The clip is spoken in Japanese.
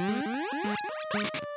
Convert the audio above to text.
you